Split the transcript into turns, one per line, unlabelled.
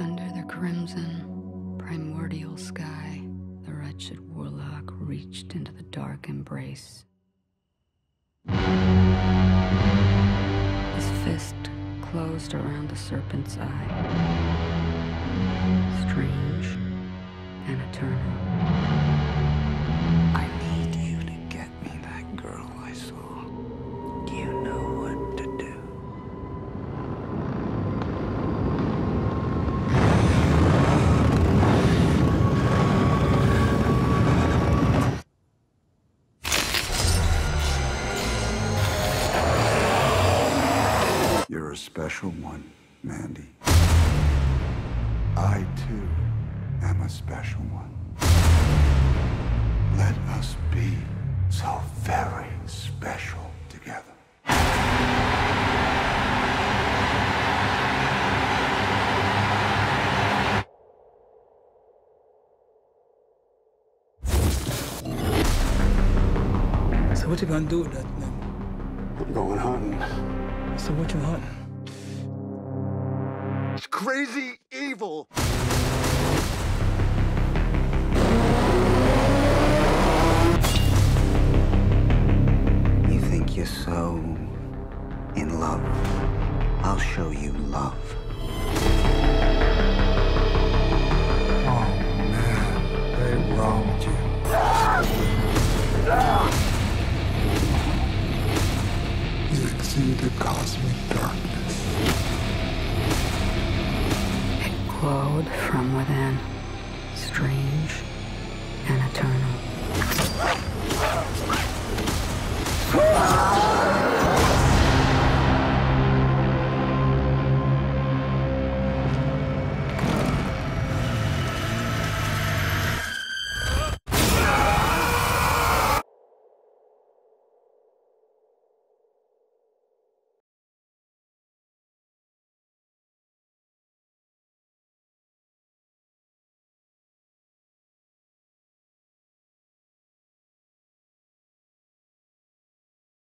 Under the crimson, primordial sky, the wretched warlock reached into the dark embrace. His fist closed around the serpent's eye. Strange
You're a special one, Mandy. I, too, am a special one. Let us be so very special together.
So what you gonna do with that then?
I'm going hunting.
So what you hunting?
It's crazy evil.
You think you're so in love? I'll show you love.
Oh, man. They wronged you. You exceed the cosmic darkness.
Glowed from within. Strange